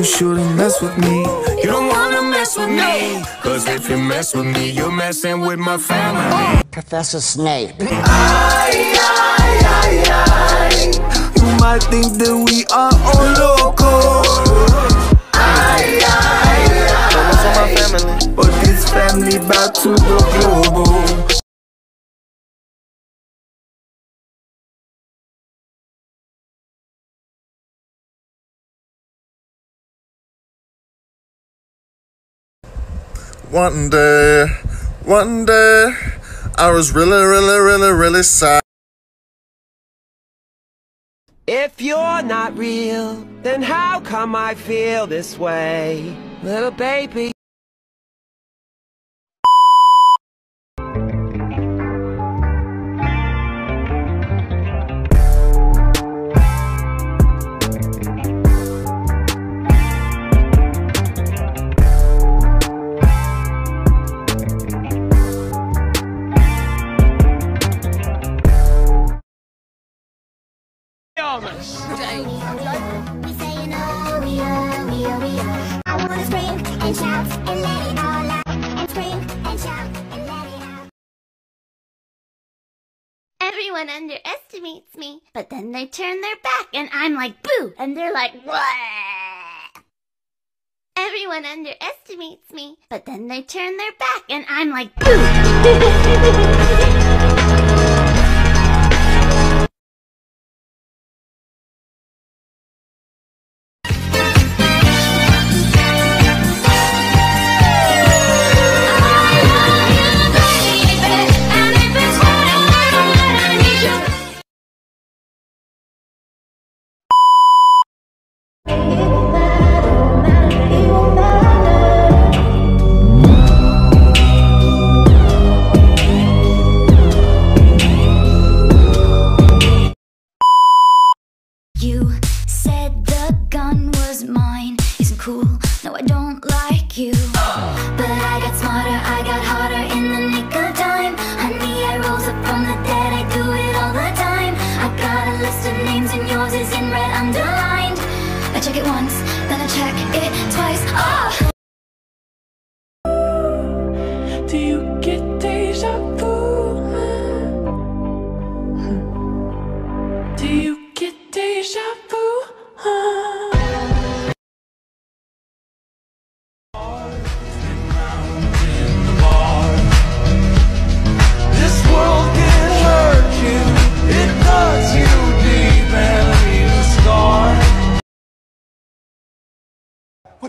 You shouldn't mess with me. You don't wanna mess with me. Cause if you mess with me, you're messing with my family. Professor Snape. Aye, aye, aye, aye. You might think that we are One day, one day, I was really, really, really, really sad. If you're not real, then how come I feel this way? Little baby. Everyone underestimates me, but then they turn their back and I'm like, boo! And they're like, what? Everyone underestimates me, but then they turn their back and I'm like, boo!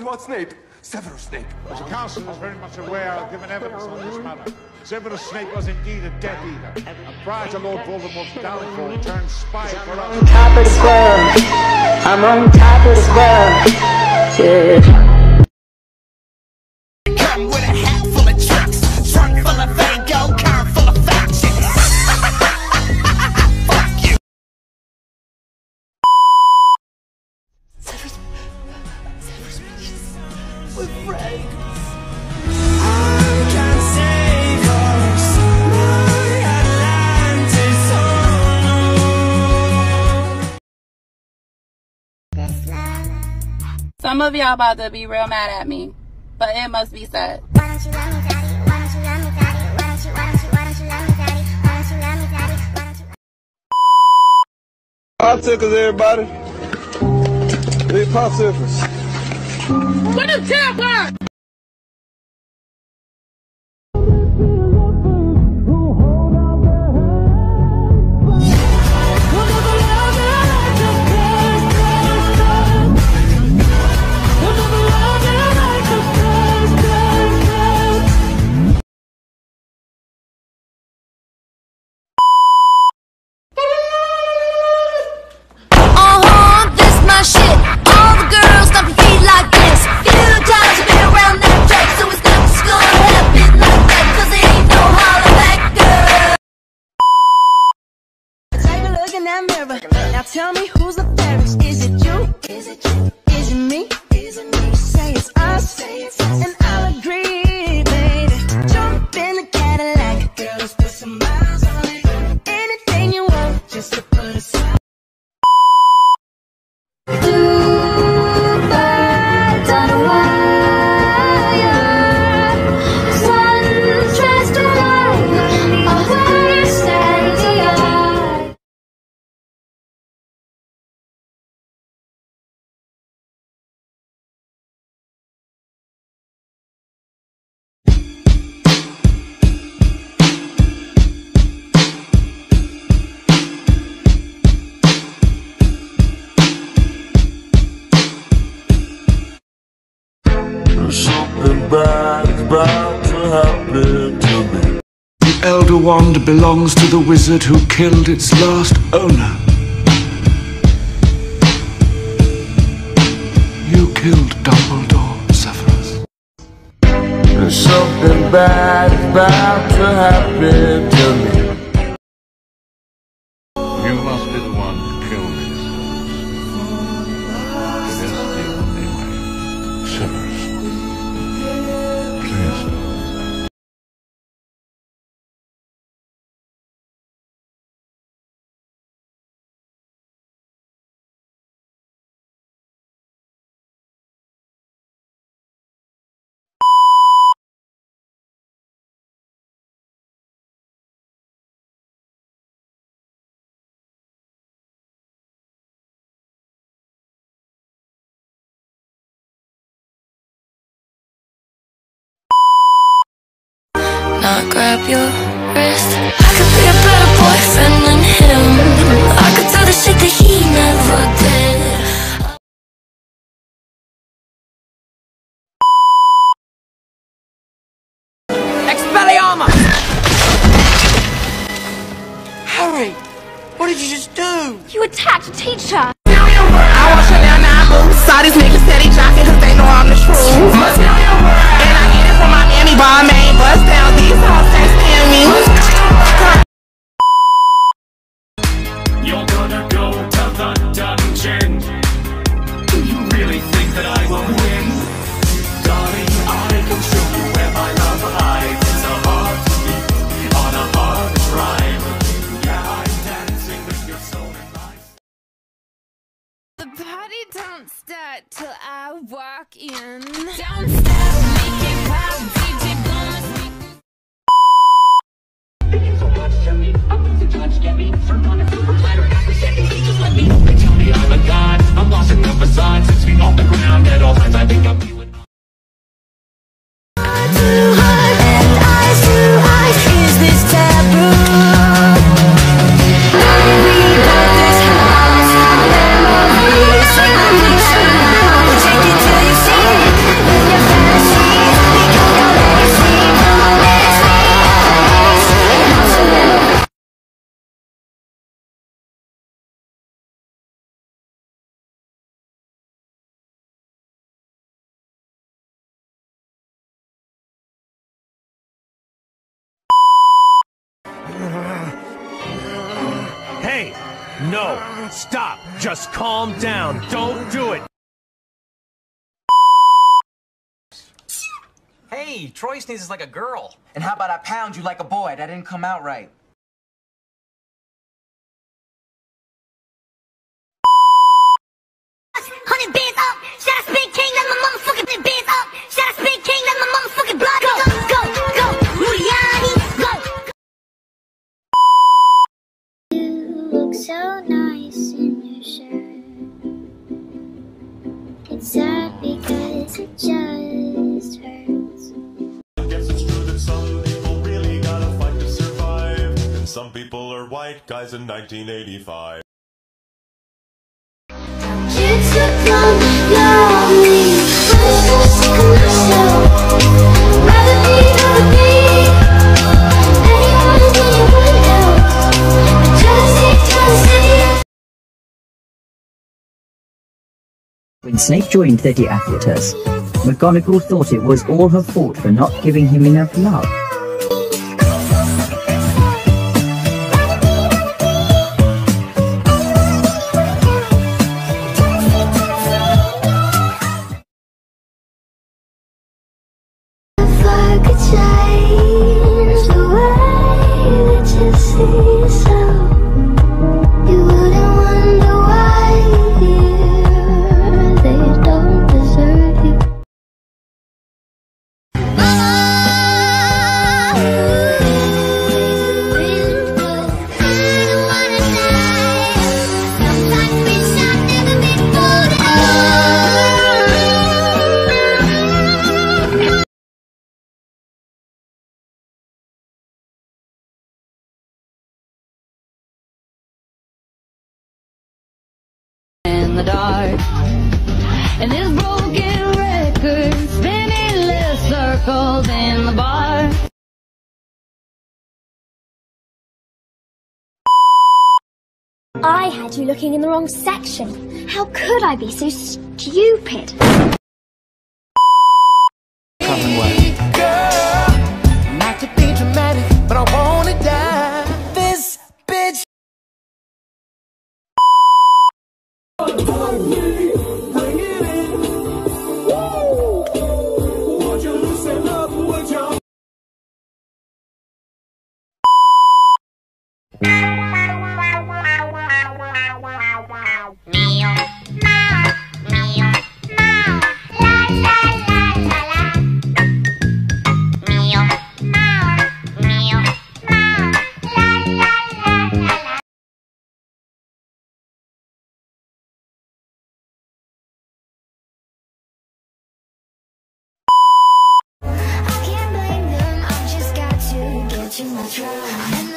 What about Snape? Severus Snape. The council is very much aware of given evidence on this matter. Severus Snape was indeed a Death Eater, and prior to Lord Voldemort's downfall, turned spy for us. Top of the world. I'm on top of the world. Yeah. Come with a Some of y'all about to be real mad at me, but it must be said. Why don't you love me, daddy? Why Wand belongs to the wizard who killed its last owner. You killed Dumbledore, Severus. And something bad about to happen to me. Not grab your wrist. I could be a better boyfriend than him. I could do the shit that he never did. Expelliarmus! Harry, what did you just do? You attacked a teacher. I want Chanel 9 boots. Saw these niggas steady jocking cause they know I'm the truth. And I get it from my mammy bar main. Bust down these hoes can't stand me. You're gonna go to the dungeon. Do you really think that I will win? Darling, I can show you where my love hides. It's a hard to beat on a hard drive. Yeah, I'm dancing with your soul in my The party don't start till I walk in. Don't stop, make it pop, No! Stop! Just calm down! Don't do it! Hey, Troy sneezes like a girl. And how about I pound you like a boy? That didn't come out right. Anyone else. I just need to see. When Snape joined the Death Eaters, McGonagall thought it was all her fault for not giving him enough love. The dark. And this broken record spinning less circles in the bar. I had you looking in the wrong section. How could I be so stupid? You my truck.